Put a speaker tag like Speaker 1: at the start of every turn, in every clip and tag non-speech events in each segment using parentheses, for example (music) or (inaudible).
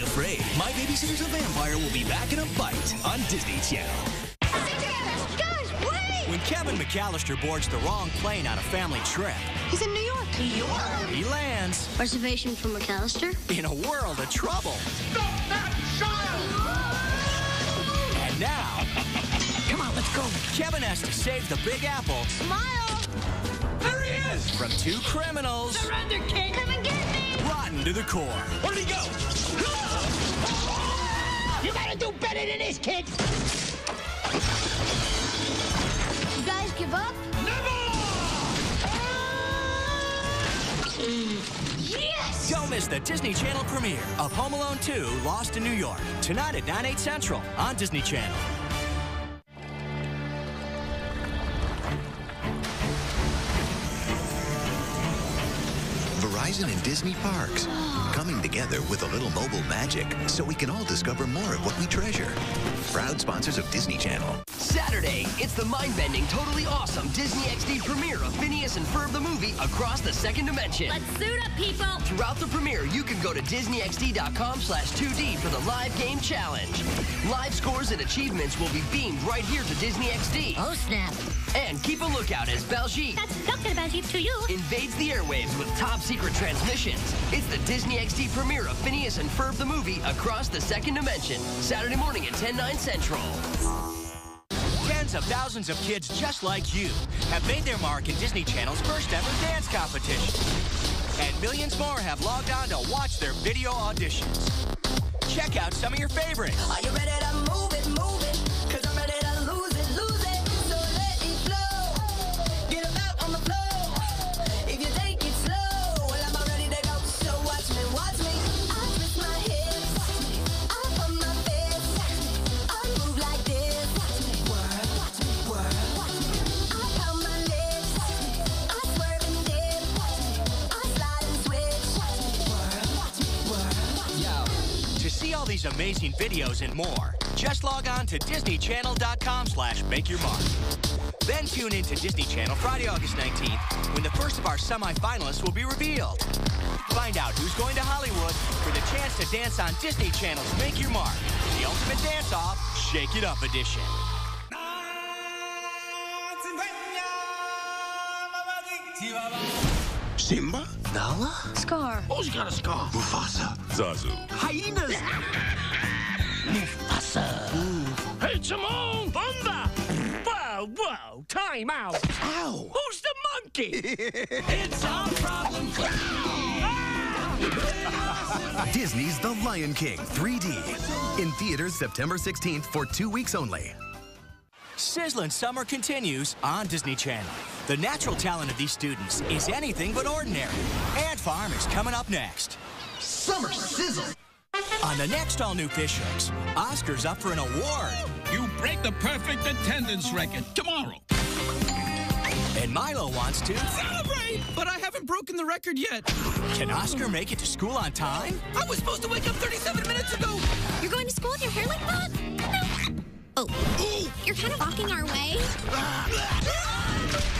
Speaker 1: afraid. My Babysitter's a Vampire will be back in a bite on Disney Channel.
Speaker 2: Guys, wait!
Speaker 1: When Kevin McAllister boards the wrong plane on a family trip,
Speaker 2: He's in New York. New York?
Speaker 1: he lands
Speaker 3: Reservation for McAllister?
Speaker 1: in a world of trouble.
Speaker 4: Stop that child!
Speaker 1: And now,
Speaker 2: Come on, let's go.
Speaker 1: Kevin has to save the Big Apple
Speaker 2: Smile!
Speaker 4: There he is!
Speaker 1: from two criminals
Speaker 2: Surrender, kid! Come and get me!
Speaker 1: rotten to the core.
Speaker 4: Where'd he go?
Speaker 2: You gotta do better than this, kid!
Speaker 3: You guys give up?
Speaker 2: Yes!
Speaker 1: Don't miss the Disney Channel premiere of Home Alone 2 Lost in New York. Tonight at 9, 8 central on Disney Channel.
Speaker 5: Verizon and Disney Parks. Coming together with a little mobile magic so we can all discover more of what we treasure. Proud sponsors of Disney Channel.
Speaker 6: Saturday, it's the mind-bending, totally awesome Disney XD premiere of Phineas and Ferb the movie Across the Second Dimension.
Speaker 3: Let's suit up, people!
Speaker 6: Throughout the premiere, you can go to DisneyXD.com slash 2D for the live game challenge. Live scores and achievements will be beamed right here to Disney XD.
Speaker 3: Oh, snap.
Speaker 6: And keep a lookout as Baljeet
Speaker 3: That's not gonna to you.
Speaker 6: invades the airwaves with top secret transmissions. It's the Disney XD premiere of Phineas and Ferb the movie Across the Second Dimension. Saturday morning at 10, 9 central.
Speaker 1: Tens of thousands of kids just like you have made their mark in Disney Channel's first ever dance competition. And millions more have logged on to watch their video auditions. Check out some of your favorites.
Speaker 7: Are you ready to move
Speaker 1: all these amazing videos and more, just log on to disneychannel.com slash make your mark. Then tune in to Disney Channel Friday, August 19th, when the first of our semifinalists will be revealed. Find out who's going to Hollywood for the chance to dance on Disney Channel's Make Your Mark, the ultimate dance-off, Shake It Up edition.
Speaker 8: Simba?
Speaker 5: Nala?
Speaker 3: Scar.
Speaker 8: Who's got a scar? Mufasa. Zazu.
Speaker 4: Hyenas! (laughs) Mufasa. Hmm.
Speaker 8: Hey, Timon! Thunder! Whoa, whoa! Time out!
Speaker 4: Ow!
Speaker 8: Who's the monkey? (laughs)
Speaker 4: It's our problem (laughs)
Speaker 9: Disney's The Lion King 3D. In theaters September 16th for two weeks only.
Speaker 1: Sizzling summer continues on Disney Channel. The natural talent of these students is anything but ordinary. Ant Farm is coming up next.
Speaker 4: Summer sizzle!
Speaker 1: On the next all-new Fish Hooks, Oscar's up for an award.
Speaker 10: You break the perfect attendance record tomorrow.
Speaker 1: And Milo wants to.
Speaker 10: Celebrate! But I haven't broken the record yet.
Speaker 1: Can Oscar make it to school on time?
Speaker 10: I was supposed to wake up 37 minutes ago.
Speaker 3: You're going to school with your hair like that? No. Oh. You're kind of blocking our way.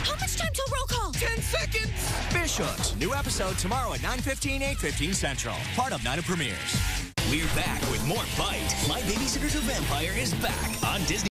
Speaker 3: How much time till roll call?
Speaker 10: 10 seconds.
Speaker 1: Fish Hooks, new episode tomorrow at 9.15, 8.15 Central. Part of Night of Premieres. We're back with more Bite. My Babysitter's a Vampire is back on Disney.